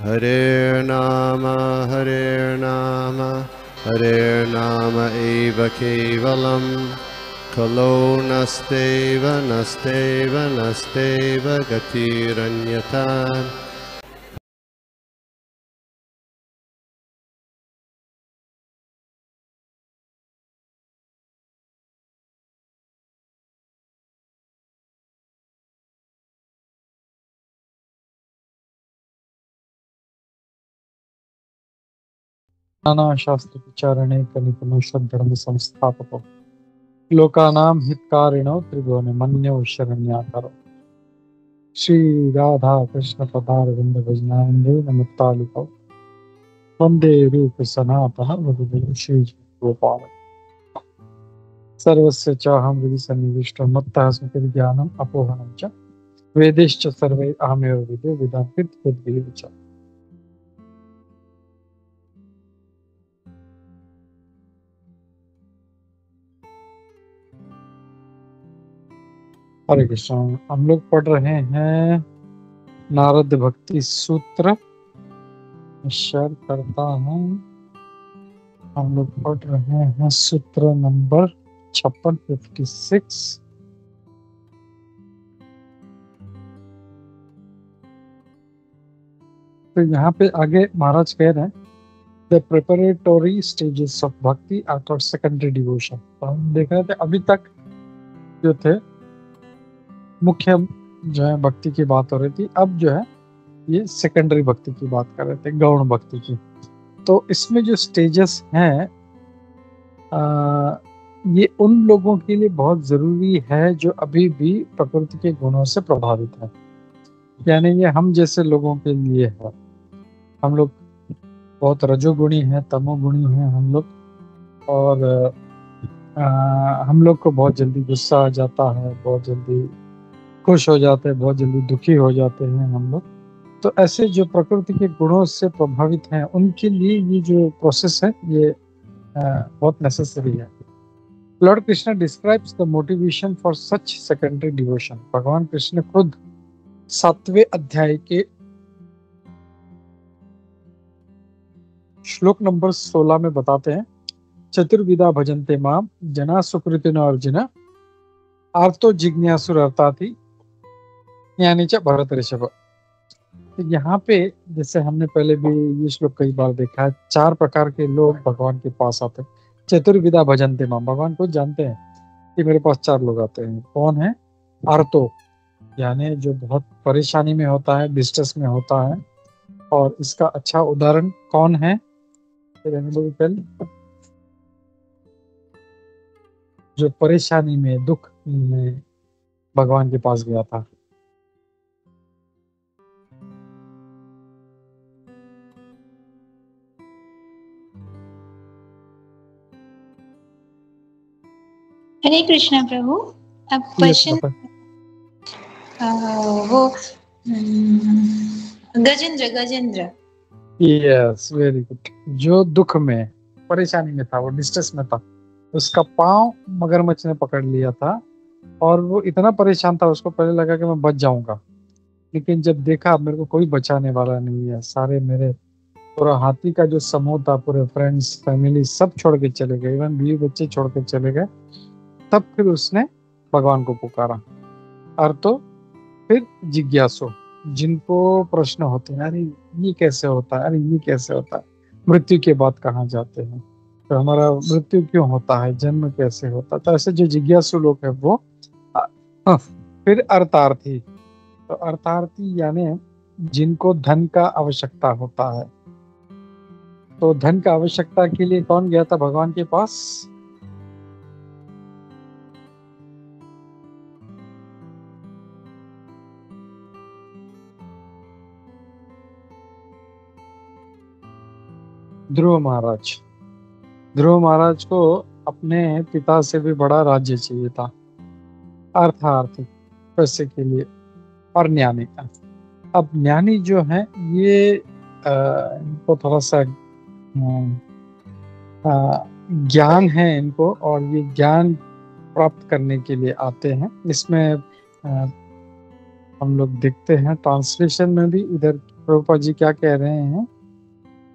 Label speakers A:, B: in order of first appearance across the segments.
A: हरे नाम हरे नाम हरे नाम एव केवलं। खलो नस्तेव नस्तेव नस्तेव गतिरन्यथा
B: नानाशास्त्रविचारणे कलिपुनश्वधर्म संस्थापको लोकानां हितकारिणो त्रिभुवन मन्यो शरण्याकरो। श्री राधा कृष्ण पदारविंद भजनानंदे नमुत्तालिको वंदे रूप सनातः वधुदेव श्री गोपाल सर्वस्य चाहं हृदि सन्निविष्टो मत्तः स्मृति ज्ञानम् अपोहनं च। वेदेश्च सर्वै अहमेव विदे वेदान्तित तद्विह हरे कृष्ण, हम लोग पढ़ रहे हैं नारद भक्ति सूत्र। शेयर करता हूँ। हम लोग पढ़ रहे हैं सूत्र नंबर छप्पन फिफ्टी सिक्स तो यहाँ पे आगे महाराज कह रहे हैं the preparatory stages of bhakti after secondary devotion तो हम देख रहे थे अभी तक जो थे मुख्य जो है भक्ति की बात हो रही थी। अब जो है ये सेकेंडरी भक्ति की बात कर रहे थे गौण भक्ति की। तो इसमें जो स्टेजेस हैं ये उन लोगों के लिए बहुत ज़रूरी है जो अभी भी प्रकृति के गुणों से प्रभावित है। यानी ये हम जैसे लोगों के लिए है। हम लोग बहुत रजोगुणी हैं तमोगुणी हैं हम लोग। और आ, हम लोग को बहुत जल्दी गुस्सा आ जाता है बहुत जल्दी खुश हो जाते हैं, बहुत जल्दी दुखी हो जाते हैं हम लोग। तो ऐसे जो प्रकृति के गुणों से प्रभावित हैं, उनके लिए ये जो प्रोसेस है, ये बहुत नेसेसरी है। Lord Krishna describes the motivation for such secondary devotion भगवान कृष्ण खुद सातवें अध्याय के श्लोक नंबर 16 में बताते हैं चतुर्विदा भजनते माम जना सुकृतिनो अर्जुन, आर्तो जिज्ञासुर अर्थाथी च भरत ऋषभ। तो यहाँ पे जैसे हमने पहले भी ये श्लोक कई बार देखा है, चार प्रकार के लोग भगवान के पास आते हैं। चतुर्विदा भजनते माम भगवान को जानते हैं कि मेरे पास चार लोग आते हैं। कौन है? आर्तो, यानी जो बहुत परेशानी में होता है डिस्ट्रेस में होता है। और इसका अच्छा उदाहरण कौन है? जो परेशानी में, दुख में भगवान के पास गया था।
C: हरे कृष्णा प्रभु अब क्वेश्चन वो Gajendra Gajendra.
B: Yes very good जो दुख में परेशानी में था वो डिस्ट्रेस में था उसका पाँव मगरमच्छ ने पकड़ लिया था और वो इतना परेशान था उसको पहले लगा कि मैं बच जाऊँगा। लेकिन जब देखा मेरे को कोई बचाने वाला नहीं है। सारे मेरे पूरा हाथी का जो समूह था पूरे फ्रेंड्स फैमिली सब छोड़ के चले गए। इवन बीवी बच्चे छोड़ के चले गए। तब फिर उसने भगवान को पुकारा। और तो फिर जिज्ञासु, जिनको प्रश्न होते हैं, अरे, ये कैसे होता है? अरे, ये कैसे होता है? मृत्यु के बाद कहाँ जाते हैं? तो हमारा मृत्यु क्यों होता है? जन्म कैसे होता तो ऐसे जो जिज्ञासु लोग है, वो फिर अर्थार्थी। तो अर्थार्थी यानी जिनको धन का आवश्यकता होता है। तो धन का आवश्यकता के लिए कौन गया था? भगवान के पास? ध्रुव महाराज। ध्रुव महाराज को अपने पिता से भी बड़ा राज्य चाहिए था। अर्थार्थ पैसे के लिए और ज्ञानी का अब ज्ञानी जो है ये इनको थोड़ा सा ज्ञान है इनको और ये ज्ञान प्राप्त करने के लिए आते हैं। इसमें आ, हम लोग देखते हैं। ट्रांसलेशन में भी इधर प्रभुपा जी क्या कह रहे हैं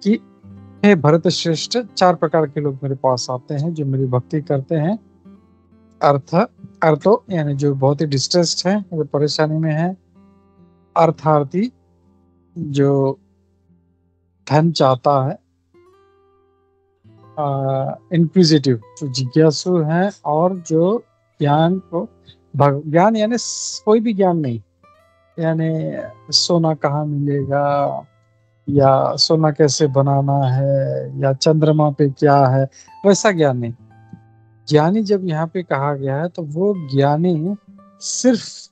B: कि हे, भरत श्रेष्ठ, चार प्रकार के लोग मेरे पास आते हैं जो मेरी भक्ति करते हैं। अर्थ, अर्थो यानी जो बहुत ही डिस्ट्रेस्ड है जो परेशानी में है। अर्थार्थी, जो धन चाहता है इंक्विजिटिव जो जिज्ञासु है और जो ज्ञान को ज्ञान यानी कोई भी ज्ञान नहीं, यानी सोना कहाँ मिलेगा या सोना कैसे बनाना है, या चंद्रमा पे क्या है, वैसा ज्ञान। नहीं ज्ञानी जब यहाँ पे कहा गया है तो वो ज्ञानी सिर्फ़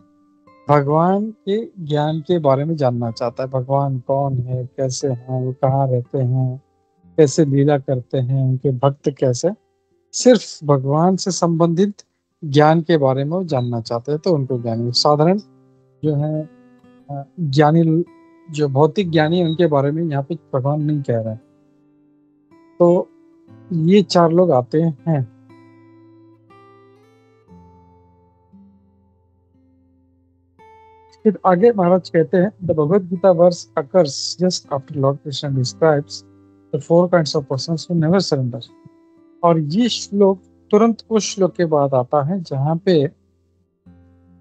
B: भगवान के ज्ञान के बारे में जानना चाहता है। भगवान कौन है, कैसे हैं, वो कहाँ रहते हैं, कैसे लीला करते हैं, उनके भक्त कैसे। सिर्फ़ भगवान से संबंधित ज्ञान के बारे में वो जानना चाहते हैं तो उनको ज्ञानी साधारण जो है ज्ञानी जो भौतिक ज्ञानी उनके बारे में यहाँ पे भगवान नहीं कह रहे तो ये चार लोग आते हैं। फिर आगे महाराज कहते हैं the Bhagavad Gita verse occurs just after Lord Krishna describes the four kinds of persons who never surrender और ये श्लोक तुरंत उस श्लोक के बाद आता है, जहाँ पे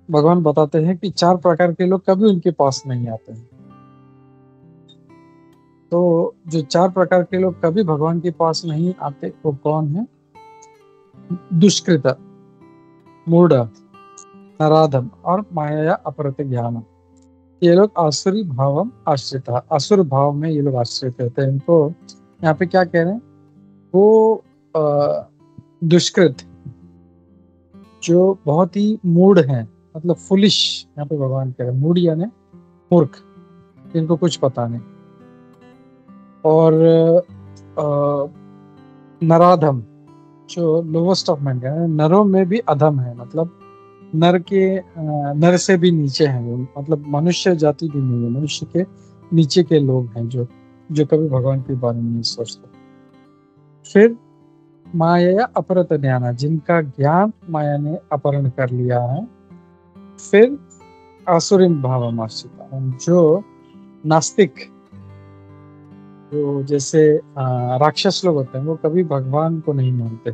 B: भगवान बताते हैं कि चार प्रकार के लोग कभी उनके पास नहीं आते हैं। तो जो चार प्रकार के लोग कभी भगवान के पास नहीं आते, वो कौन है? दुष्कृत, मूढ़, नराधम और माया अपरत ज्ञान ये लोग आसुरी भाव आश्रित असुर भाव में ये लोग आश्रित रहते हैं। इनको यहाँ पे क्या कह रहे हैं? वो दुष्कृत, जो बहुत ही मूड है मतलब फुलिश यहाँ पे भगवान कह रहे हैं। मूड यानी मूर्ख, इनको कुछ पता नहीं। और नराधम, जो लोवेस्ट ऑफ़ मैन नरों में भी अधम है मतलब नर के नर से भी नीचे हैं वो मतलब मनुष्य जाति भी नहीं है, मनुष्य के नीचे के लोग हैं जो जो कभी भगवान के बारे में नहीं सोचते। फिर माया अपरत ज्ञान, जिनका ज्ञान माया ने अपहरण कर लिया है, फिर आसुरिन भाव जो नास्तिक जो जैसे राक्षस लोग होते हैं, वो कभी भगवान को नहीं मानते।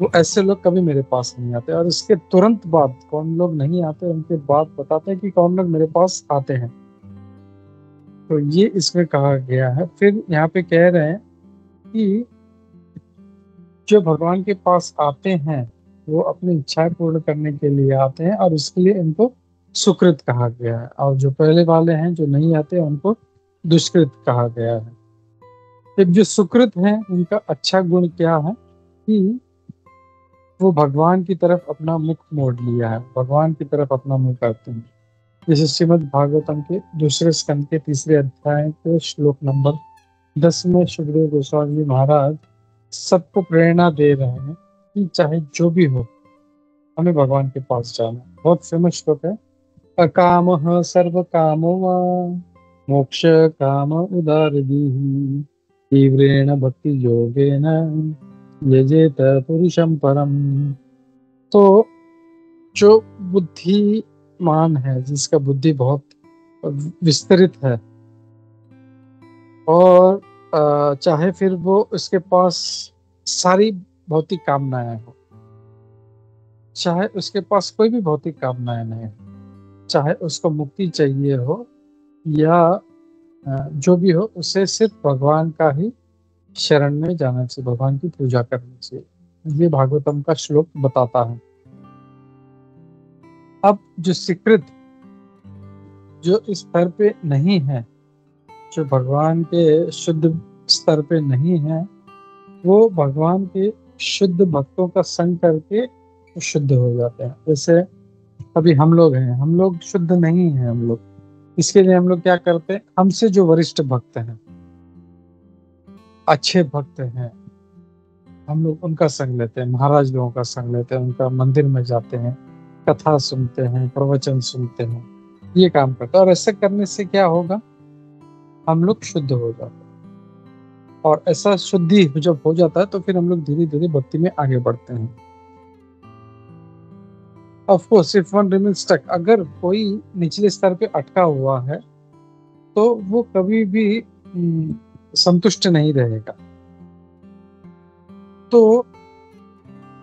B: वो ऐसे लोग कभी मेरे पास नहीं आते और इसके तुरंत बाद कौन लोग नहीं आते, उनके बाद बताते हैं कि कौन लोग मेरे पास आते हैं। तो ये इसमें कहा गया है। फिर यहाँ पे कह रहे हैं कि जो भगवान के पास आते हैं, वो अपनी इच्छाएँ पूर्ण करने के लिए आते हैं और उसके लिए इनको सुकृत कहा गया है। और जो पहले वाले हैं, जो नहीं आते, उनको दुष्कृत कहा गया है। एक जो सुकृत है, उनका अच्छा गुण क्या है कि वो भगवान की तरफ़ अपना मुख मोड़ लिया है, भगवान की तरफ़ अपना मुख करते हैं। जैसे श्रीमद भागवतम के दूसरे स्कंद के तीसरे अध्याय के श्लोक नंबर दस में सुखदेव गोस्वामी महाराज सबको प्रेरणा दे रहे हैं कि चाहे जो भी हो, हमें भगवान के पास जाना बहुत फ़ेमस श्लोक है, अकाम सर्व कामो मोक्ष काम उदार तीव्रेण भक्ति योगेन यजेत पुरुषम परम। तो जो बुद्धिमान है, जिसका बुद्धि बहुत विस्तरित है, और चाहे फिर वो उसके पास सारी भौतिक कामनाएँ हो, चाहे उसके पास कोई भी भौतिक कामनाएँ नहीं हो, चाहे उसको मुक्ति चाहिए हो, या जो भी हो, उसे सिर्फ़ भगवान का ही शरण में जाना चाहिए, भगवान की पूजा करनी चाहिए। ये भागवतम का श्लोक बताता है। अब जो स्वीकृत, जो इस स्तर पे नहीं है, जो भगवान के शुद्ध स्तर पे नहीं है, वो भगवान के शुद्ध भक्तों का संग करके शुद्ध हो जाते हैं। जैसे अभी हम लोग हैं, हम लोग शुद्ध नहीं हैं हम लोग। इसके लिए हम लोग क्या करते हैं? हमसे जो वरिष्ठ भक्त हैं, अच्छे भक्त हैं, हम लोग उनका संग लेते हैं, महाराज लोगों का संग लेते हैं, उनका मंदिर में जाते हैं, कथा सुनते हैं, प्रवचन सुनते हैं, ये काम करते हैं। और ऐसे करने से क्या होगा? हम लोग शुद्ध हो जाते हैं। और ऐसा शुद्धि जब हो जाता है तो फिर हम लोग धीरे धीरे भक्ति में आगे बढ़ते हैं। Of course if one remain stuck अगर कोई निचले स्तर पे अटका हुआ है तो वो कभी भी हम्म, संतुष्ट नहीं रहेगा। तो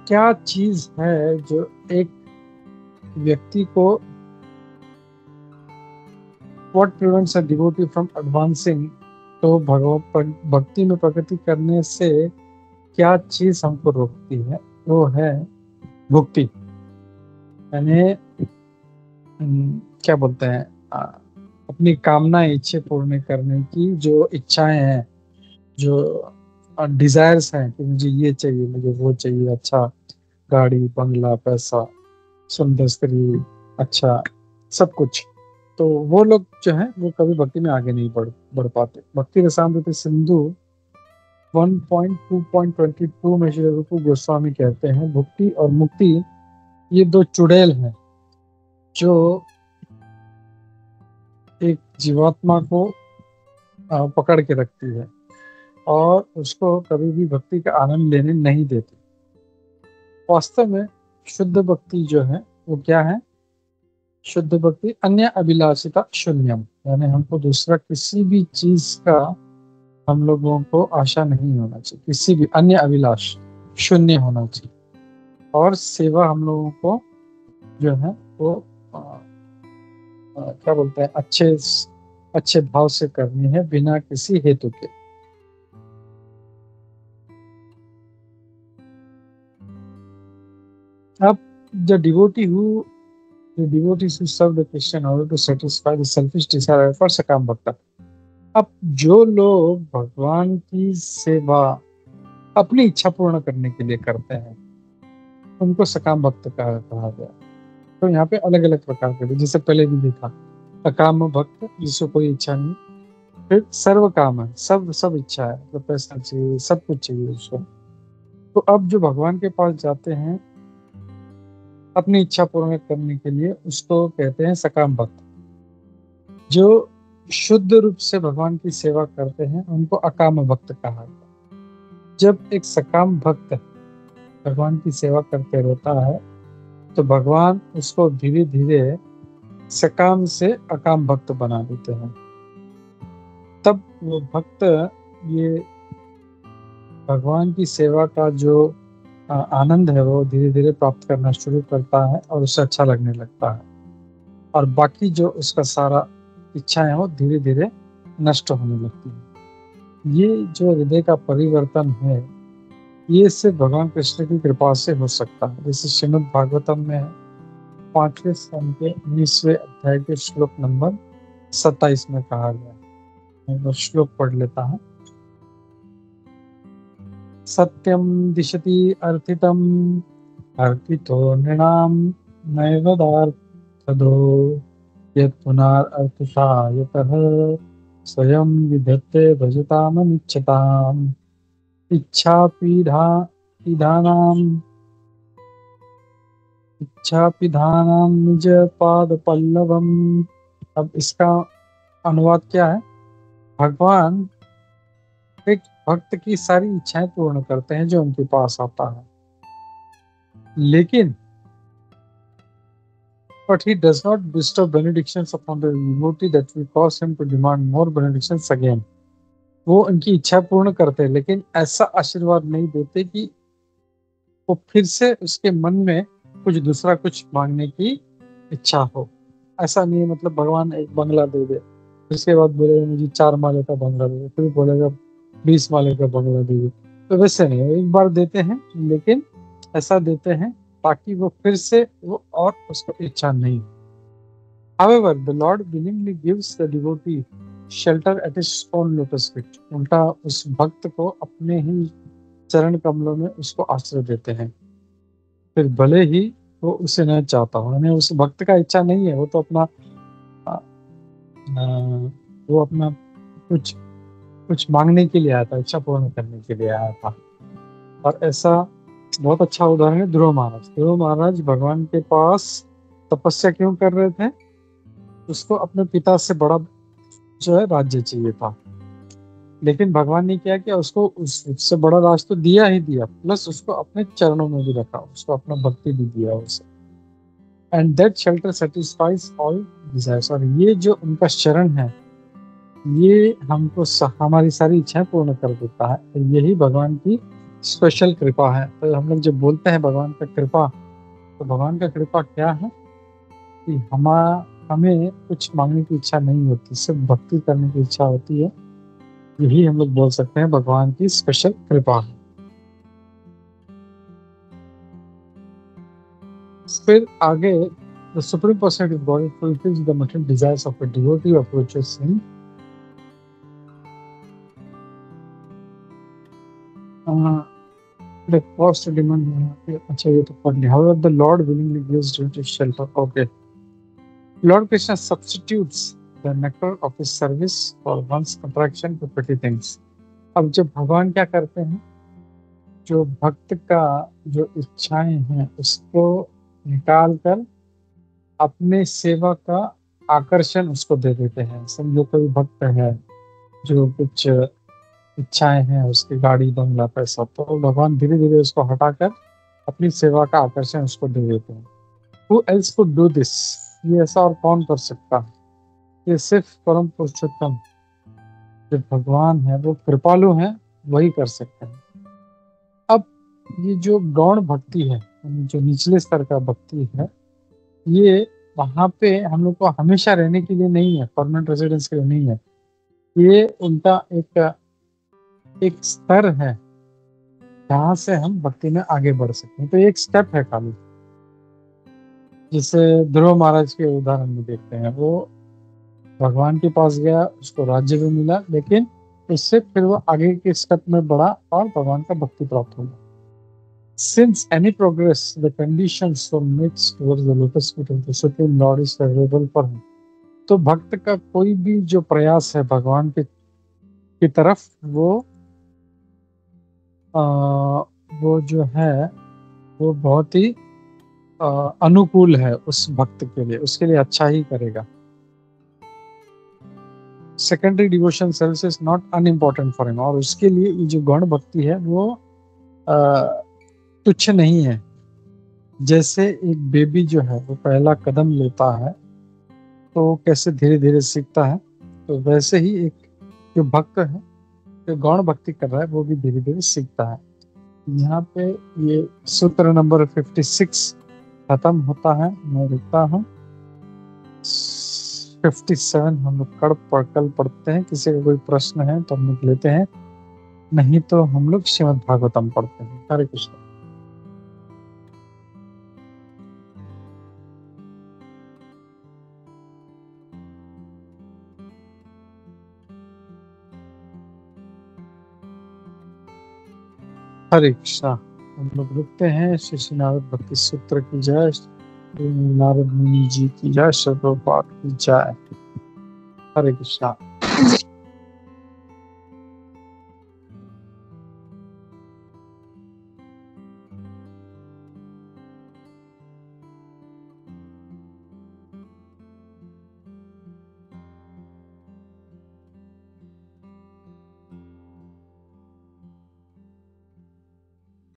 B: क्या चीज़ है जो एक व्यक्ति को what prevents a devotee from advancing तो भगवत भक्ति में प्रगति करने से क्या चीज़ हमको रोकती है? वो है भुक्ति। हम्म, क्या बोलते हैं अपनी कामना इच्छे पूर्ण करने की जो इच्छाएँ हैं जो डिजायर्स हैं कि मुझे ये चाहिए मुझे वो चाहिए अच्छा गाड़ी बंगला पैसा सुंदर स्त्री अच्छा सब कुछ। तो वो लोग जो है वो कभी भक्ति में आगे नहीं बढ़ बढ़ पाते। भक्ति रसामृत सिंधु 1.2.22 में श्री रूप गोस्वामी कहते हैं भक्ति और मुक्ति ये दो चुड़ैल हैं, जो एक जीवात्मा को पकड़ के रखती है और उसको कभी भी भक्ति का आनंद लेने नहीं देती। वास्तव में शुद्ध भक्ति जो है, वो क्या है? शुद्ध भक्ति अन्य अभिलाषिता शून्यम, यानी हमको दूसरा किसी भी चीज़ का हम लोगों को आशा नहीं होना चाहिए, किसी भी अन्य अभिलाष शून्य होना चाहिए। और सेवा हम लोगों को जो है वो आ, आ, क्या बोलते हैं अच्छे अच्छे भाव से करनी है बिना किसी हेतु के। अब जो devotee who devotee who serve the Christian order to satisfy the selfish desire for सकाम भक्त। अब जो लोग भगवान की सेवा अपनी इच्छा पूर्ण करने के लिए करते हैं उनको सकाम भक्त कहा, गया। तो यहाँ पे अलग अलग प्रकार के जैसे पहले भी देखा अकाम भक्त जिसको कोई इच्छा नहीं फिर सर्व काम है सब सब इच्छा है तो पैसा चाहिए सब कुछ चाहिए उसको। तो अब जो भगवान के पास जाते हैं अपनी इच्छा पूर्ण करने के लिए उसको कहते हैं सकाम भक्त। जो शुद्ध रूप से भगवान की सेवा करते हैं उनको अकाम भक्त कहा गया। जब एक सकाम भक्त भगवान की सेवा करते रहता है तो भगवान उसको धीरे धीरे सकाम से अकाम भक्त बना देते हैं। तब वो भक्त ये भगवान की सेवा का जो आनंद है वो धीरे धीरे प्राप्त करना शुरू करता है और उसे अच्छा लगने लगता है। और बाकी जो उसका सारा इच्छा है वो धीरे धीरे नष्ट होने लगती है। ये जो हृदय का परिवर्तन है ये सिर्फ़ भगवान कृष्ण की कृपा से हो सकता है। जैसे श्रीमद भागवतम में है। पाँचवें स्तंभ के उन्नीसवें अध्याय के श्लोक नंबर सत्ताईस में कहा गया है। श्लोक पढ़ लेता हूँ। सत्यम दिशति अर्थितम अर्थितो नृणाम नैवदार्थदो यतः स्वयं विधत्ते भजतामनिच्छताम्। इच्छा पीढ़ा पिधानाम इच्छा पिधानाम निज पाद पल्लवम। अब इसका अनुवाद क्या है? भगवान एक भक्त की सारी इच्छाएँ पूर्ण करते हैं जो उनके पास आता है। लेकिन but he does not disturb benediction upon the devotee we cause him to demand more benediction again वो उनकी इच्छा पूर्ण करते हैं लेकिन ऐसा आशीर्वाद नहीं देते कि वो फिर से उसके मन में कुछ दूसरा कुछ मांगने की इच्छा हो। ऐसा नहीं है मतलब भगवान एक बंगला दे दे उसके बाद बोलेगा मुझे चार माले का बंगला दे दे फिर बोलेगा बीस माले का बंगला दीजिए तो वैसे नहीं एक बार देते हैं लेकिन ऐसा देते हैं ताकि वो फिर से वो और उसको इच्छा नहीं However, the Lord willingly gives the devotee shelter at his own lotus feet. उल्टा उस भक्त को अपने ही चरण कमलों में उसको आश्रय देते हैं। फिर भले ही वो उसे न चाहता हो यानी उस भक्त का इच्छा नहीं है वो तो अपना आ, आ, वो अपना कुछ कुछ मांगने के लिए आया था इच्छा पूर्ण करने के लिए आया था और ऐसा बहुत अच्छा उदाहरण है ध्रुव महाराज। ध्रुव महाराज भगवान के पास तपस्या क्यों कर रहे थे? उसको अपने पिता से बड़ा जो है राज्य चाहिए था। लेकिन भगवान ने क्या किया, उसको उससे बड़ा राज तो दिया ही दिया प्लस उसको अपने चरणों में भी रखा, उसको अपना भक्ति भी दिया उसे। And that shelter satisfies all desires और ये जो उनका शरण है, ये हमको हमारी सारी इच्छाएँ पूर्ण कर देता है। यही भगवान की स्पेशल कृपा है। तो हम लोग जब बोलते हैं भगवान का कृपा तो भगवान का कृपा क्या है? कि हमा हमें कुछ मांगने की इच्छा नहीं होती, सिर्फ़ भक्ति करने की इच्छा होती है। यही हम लोग बोल सकते हैं, भगवान की स्पेशल कृपा है। फिर आगे the supreme person of God fulfils the mutton desires of a devotee approaches him the अच्छा ये तो पढ़ लिया। Lord willingly gives to shelter okay. Lord Krishna substitutes the nectar of his service for one's contraction to petty things. अब जब भगवान क्या करते हैं? जो भक्त का जो इच्छाएँ हैं, उसको निकाल कर अपने सेवा का आकर्षण उसको दे देते हैं। समझो कोई भक्त है, जो कुछ इच्छाएँ हैं, उसकी गाड़ी, बंगला, पैसा तो भगवान धीरे धीरे उसको हटाकर अपनी सेवा का आकर्षण उसको दे देते हैं। Who else could do this? ये ऐसा और कौन कर सकता? ये सिर्फ़ परम पुरुषोत्तम। जो भगवान है, वो कृपालु है, वही कर सकते हैं। अब ये जो गौण भक्ति है जो निचले स्तर का भक्ति है, ये वहाँ पे हम लोग को हमेशा रहने के लिए नहीं है परमानेंट रेजिडेंस के लिए नहीं है। ये उनका एक एक स्तर है, जहाँ से हम भक्ति में आगे बढ़ सकते हैं। तो एक स्टेप है खाली। जिसे ध्रुव महाराज के उदाहरण में देखते हैं वो भगवान के पास गया उसको राज्य भी मिला लेकिन उससे फिर वो आगे के स्टेप में बढ़ा और भगवान का भक्ति प्राप्त हुआ Since any progress, the conditions for meets towards the lotus. तो भक्त का कोई भी जो प्रयास है भगवान के की तरफ़ वो आ, वो जो है वो बहुत ही अनुकूल है उस भक्त के लिए, उसके लिए अच्छा ही करेगा। Secondary devotion service is not unimportant for him और उसके लिए जो गौण भक्ति है, वो तुच्छ नहीं है। जैसे एक बेबी जो है, वो पहला कदम लेता है तो कैसे धीरे धीरे सीखता है तो वैसे ही एक जो भक्त है, जो गौण भक्ति कर रहा है, वो भी धीरे धीरे सीखता है। यहाँ पे ये सूत्र नंबर 56 खत्म होता है, मैं रुकता हूँ। 57 हम लोग कड़ पढ़ कल पढ़ते हैं, किसी का कोई प्रश्न है तो हम लोग लेते हैं। नहीं तो हम लोग श्रीमद भागवतम पढ़ते हैं। हरे कृष्ण। हरे कृष्णा। हम लोग रुकते हैं। श्री नारद भक्ति सूत्र की जय। नारद मुनि जी की जय। सर्वपाठ की जय। हरे कृष्णा।